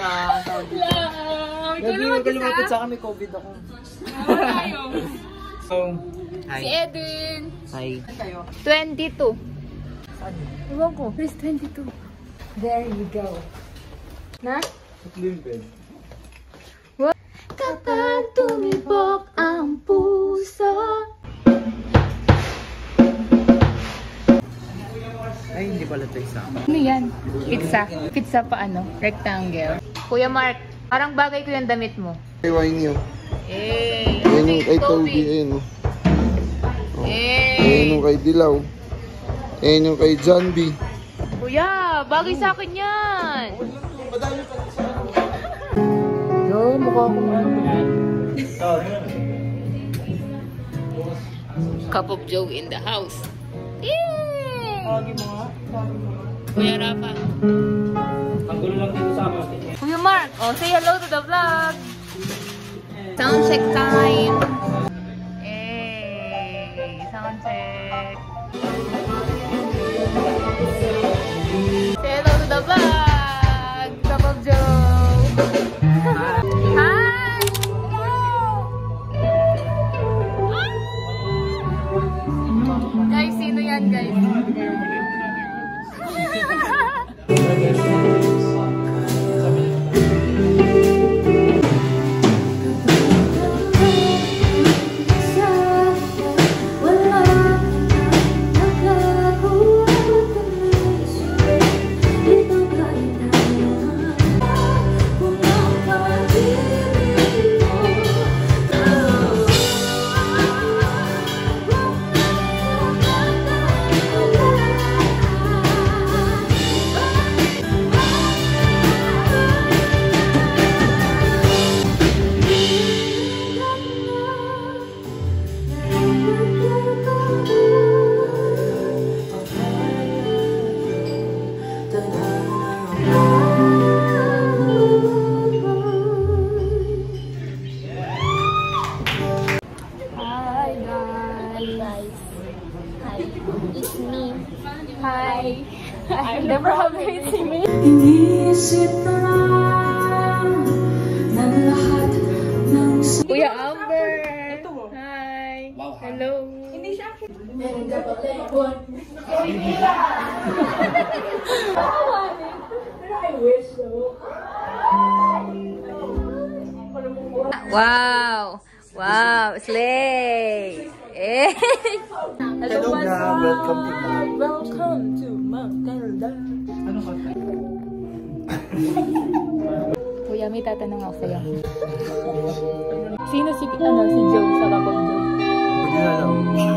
Ikaw Gabi, naman huwag ka lumapit sa akin. May COVID ako. Tayo. So, Si Edwin. Hi. 22. Ewan ko. Where's 22? There you go. Na? What? Kapag tumibok ang puso. Ay, hindi pala ito isa. Ano yan? Pizza. Pizza pa ano? Rectangle. Kuya Mark, parang bagay ko yung damit mo. Kay Wine Eh, Ayan yung kay Toby. Ayan o. Ayan Eh, yung kay Dilaw. Ayan yung kay John B. kuya, bagay sa akin yan. Yo, mukha ko Cup of Joe in the house. Yay! Mo nga. Kuya Rafa. Ang gulo lang dito sa amin. Kuya Mark, oh, say hello to the vlog. Sound check time. Hey, sound. It's me. Hi. I'm the problem it's me. Iniisip na lang ng lahat ng Kuya Amber. Hi. Hello. Wow. Wow. Slay. Eh. Hello na, welcome to Welcome to Maganda. Ano ka? Kuya, may tatanong ako sa'yo. Sino si, ano, si Joe sa of Joe? Hindi na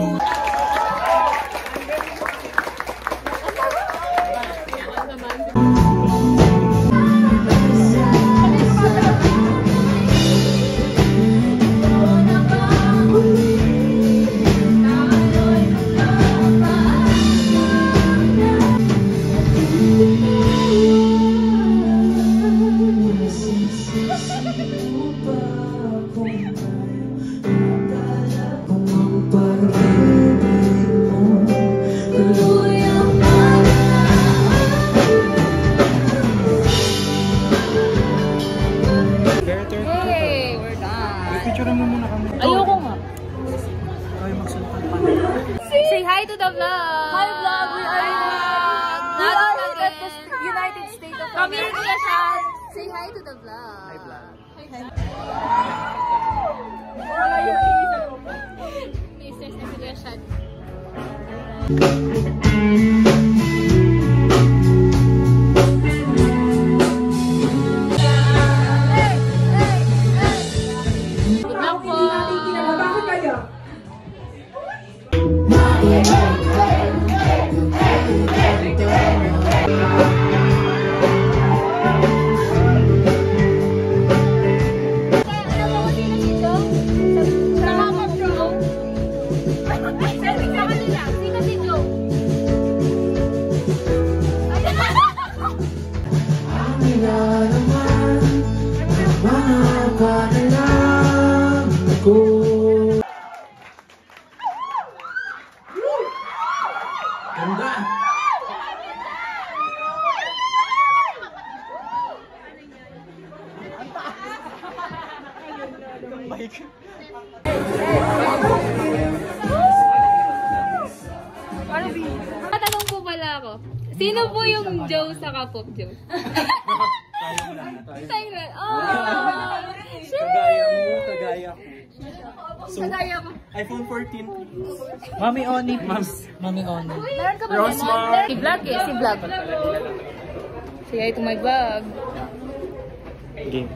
Kapop Joe? Silent. Oh! Kagaya mo, kagaya ko. Kagaya ko. iPhone 14. Mami Oni, please. Mami Oni. Meron ka ba Rosmar. ganun? Si Vlog eh, si Vlog. Say hi to my vlog. Game.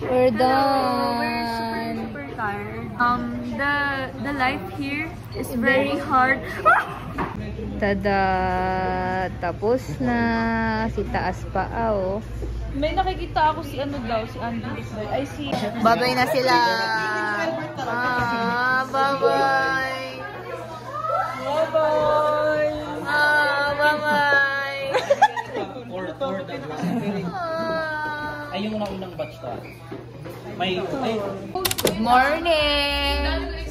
We're done. super tired. Um, the the life here is very hard. Tada! Tapos na. Si taas pa, ah, oh. May nakikita ako si ano daw, si Andy. Ay, si... Babay na sila. Ah, bye-bye. Bye-bye! Ah, bye-bye. Or, or Ah. Ay, yung unang batch ka. May, ay, Good morning!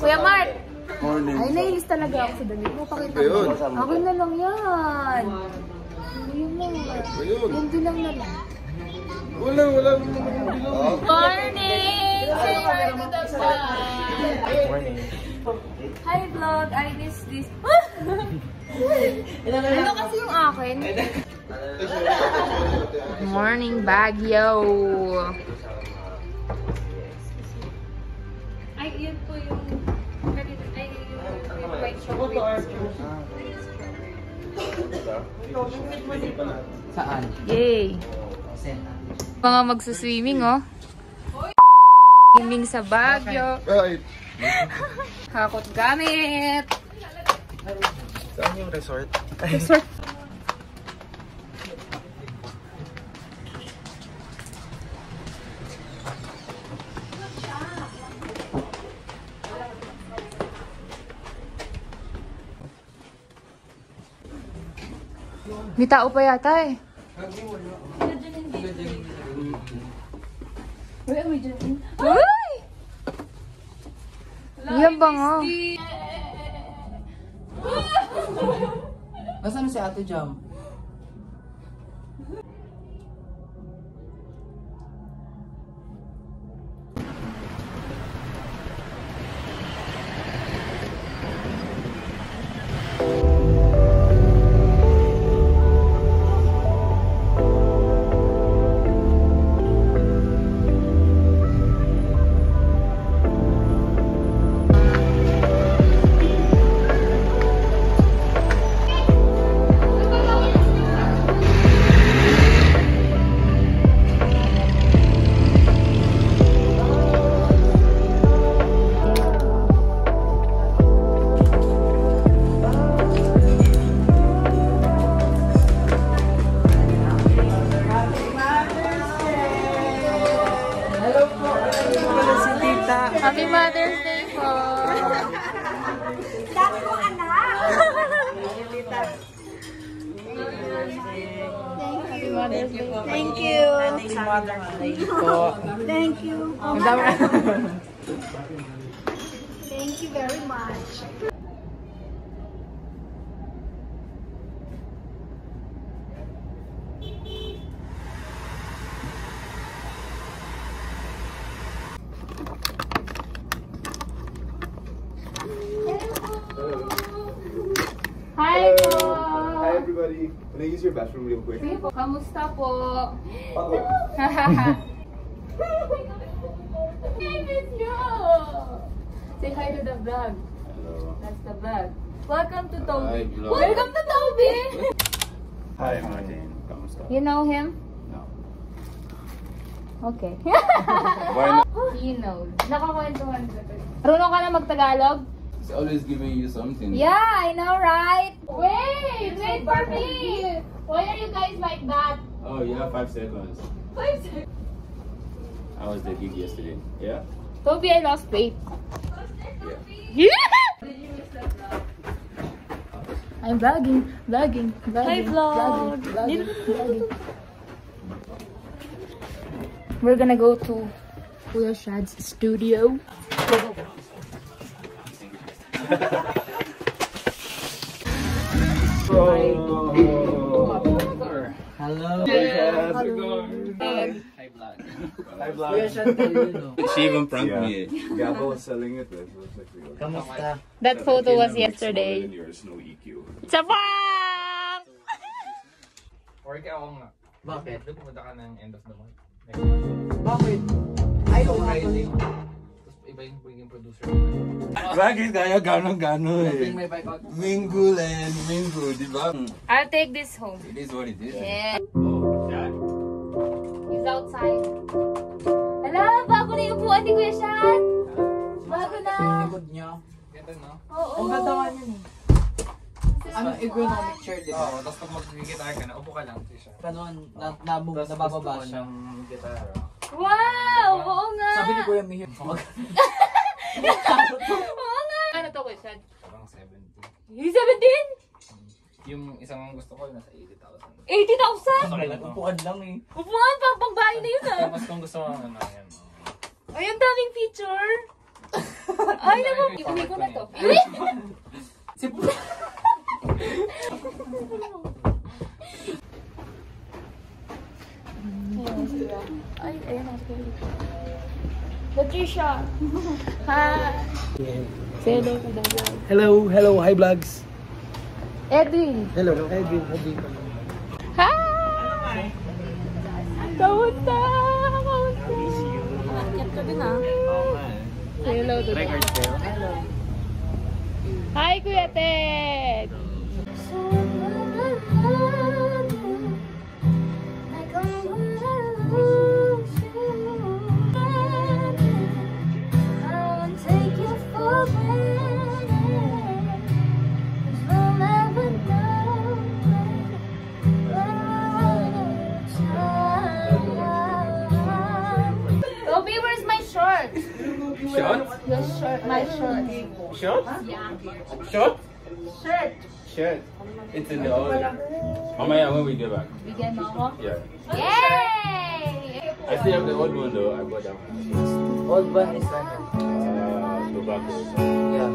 Kuya Mark! Morning. Ay, nailis talaga ako sa damit mo. Pakita yun? mo. Akin na lang yan. Ayun yun? Yan din lang na lang. Wala, wala. Morning! Say hi to the vlog. morning. Hi vlog, I miss this. Ano kasi yung akin? Morning, Baguio. Ay, yun po yung... Ay, yung white chocolate. Saan? Yay! Mga magsuswimming, oh. Swimming sa Baguio. Kahit. Hakot gamit. Saan yung resort? May tao pa yata eh. Uy! Yan ba nga? Nasaan si Ate Jam? Thank you. Oh Ang Thank you very much. Hi po! Hi everybody. Can I use your bathroom real quick? Sige po, kamusta po? Uh-oh. I miss you! Say hi to the vlog. Hello. That's the vlog. Welcome to Toby. Hi, vlog. Welcome to Toby! Hi Martin. Kamusta? You know him? No. Okay. Why not? He knows. Nakakwentuhan ka. Marunong ka na mag-Tagalog? He's always giving you something. Yeah, I know, right? Wait, wait for me. Why are you guys like that? Oh yeah, five seconds. How was the gig yesterday? Yeah? Toby, I lost weight. Yeah. I'm vlogging, vlogging, vlogging. Hi, vlog. Vlogging, vlogging, vlogging. We're gonna go to Kuya Shad's studio. Hello. How's it going? Hi, vlog. Hi Kuya Chantel yun, no? She even pranked me. Gabo was selling it. It was like real. Kamusta? That photo was Mix more yesterday. than yours, no EQ. It's a prank! Or kaya ako nga. Bakit? Doon pumunta ka ng end of the month. Next month. Bakit? Ayaw So, nga Friday. pala. Tapos iba yung magiging producer. Bakit kaya gano'n-gano'n Yung eh? may bike out. Mingle and mingle, di ba? I'll take this home. It is what it is. Yeah. Oh, Shad. He's outside. Ala, bago na yung upuan ni Kuya Shan. Bago na. Likod niya. Ganda no? Oo. Ang ganda nga niyan eh. Ano, ergonomic chair, di ba? Oo, tapos pag mag-guitar ka na, upo ka lang. Siya. Ganon, na, nabog, Tapos nabababa gusto ko siya. ng gitara. Wow! Oo nga. Sabi ni Kuya Mihir, mag- Oo nga. Ano to, Kuya Shan? Parang 70. Yung 17? Yung isang gusto ko, nasa 80,000. 80,000? Okay, upuan lang eh. Upuan, pang pangbahay na yun ah. Tapos kung gusto mo, ano, yan. Ay, ang daming feature. Ay, naku. Iuwi ko na to. Iuwi? Si Ay, ayun ako. Patricia. Hi. Say hello to the vlog. Hello, hello, hi vlogs. Edwin. Hello, Edwin, Edwin. Hi! Kamusta? Kamusta? Akit ka din ah. Say hello to Hello. Hi, Kuya Ted! Toby, Your shirt, my shirt. Shot? Yeah. Shot? Shirt. Shot. It's in the order. Mamaya, when we get back. Bigyan mo ako? Yeah. Yay! I still have the old one though. I bought that one. Old one is ano? Uh, tobacco. Yeah.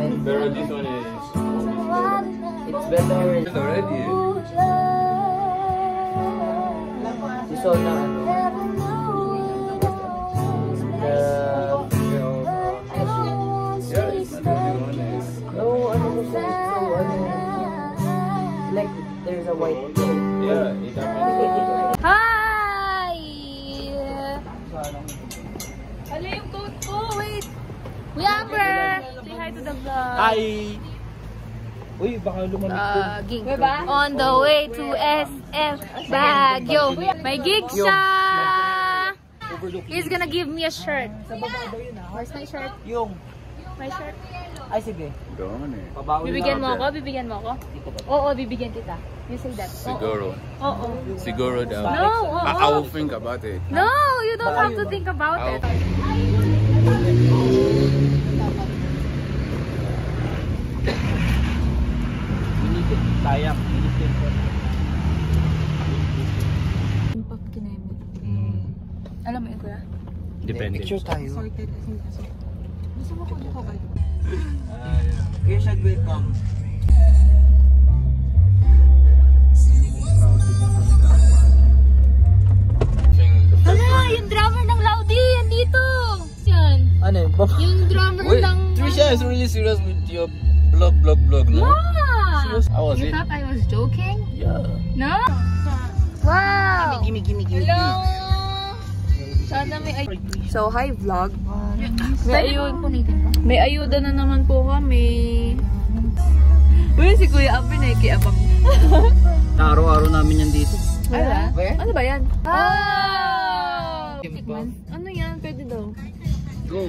And Pero this one is. it's better. It's already. This one na a white. Yeah, it happened. Hi! Hala yung coat ko, wait! Kuya Amber! Say hi to the vlog. Hi! Uy, baka lumamig ko. Baging. On the way to SF Baguio. May gig siya! He's gonna give me a shirt. Where's my shirt? Yung. My shirt. Ay, sige. Gone eh. Pabawi Bibigyan mo ako? Bibigyan mo ako? Oo, bibigyan kita. You say that. Oo. Siguro. Oo. Siguro daw. No, oo. I, I will think about it. No, you don't have to think about it. Inipit. Sayang. Inipit ko. Impact kineme. Alam mo yun, kuya? Depende. Picture tayo. Gusto mo kung ko kayo? Kuya Shad, welcome. Hala, yung drummer ng Laudi, andito! Yan. Ano yun? Yung drummer Wait, ng... Trisha is really serious with your blog, blog, blog, no? Yeah! How was you it? thought I was joking? Yeah. No? Wow! Gimme, gimme, gimme. Hello! Sana may ay... So, hi vlog. May ayun. May ayuda na naman po kami. Uy, si Kuya Abin ay kiabang. Araw-araw namin yan dito. Ala? Ano ba yan? Oh! Ano yan? Pwede daw. Go.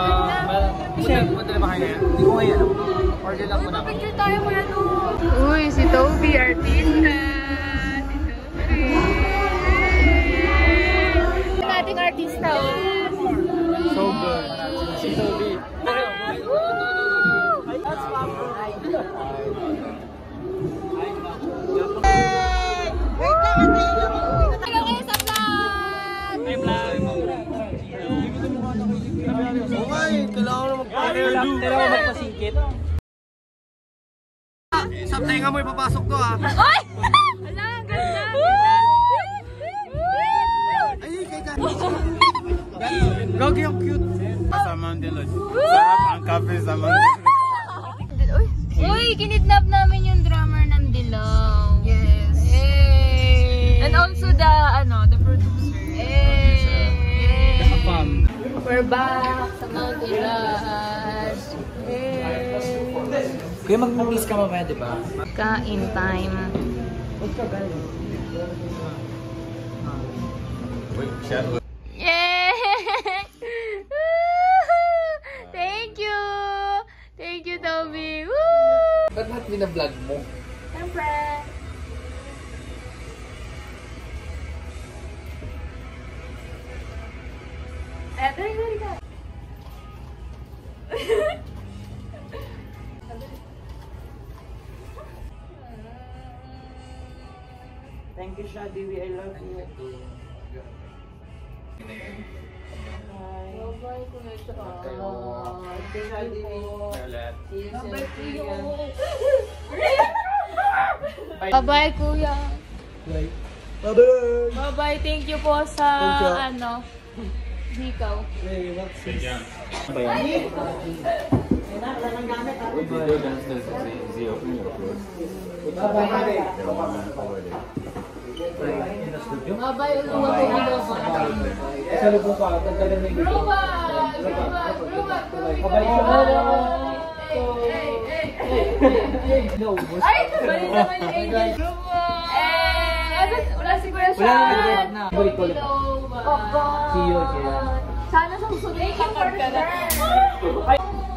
Na ngayon? Hindi ko ngayon. Order lang. Picture tayo muna doon. Uy, si Toby. Si Toby. We're back sa Mount Ilas. Kuya, mag-miss ka mamaya, di ba? Kain time. Yay! Thank you! Thank you, Toby! Woo! Ba't lahat binablog mo? Siyempre. Eh, dali, Thank you, Shadi. I love you. Bye-bye, Kuya Charles. Thank you, Shadi. Bye-bye, kuya. Bye-bye. Bye-bye. Thank you po sa, ano, hikaw. Hey, what's this? If you go downstairs, is he open or closed? Bye-bye, uluwa ko dito. Sa lubong pa, tagdagan na yung dito. Ruba! Ruba! Ruba! Bye-bye. No, boss. Ay! Balik naman yung angel. Ruba! Eh! Wala si Kuya Wala na, balik na. Ko ulit. See you. Sana sa susunod kakad ka na.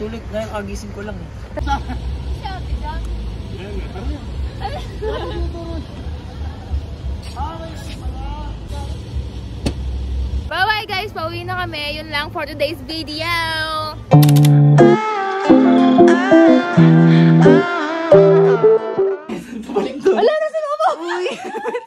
tulog. Ngayon, kagising ko lang. Eh. Bye-bye guys! Pauwi na kami. Yun lang for today's video! Wala na si Momo!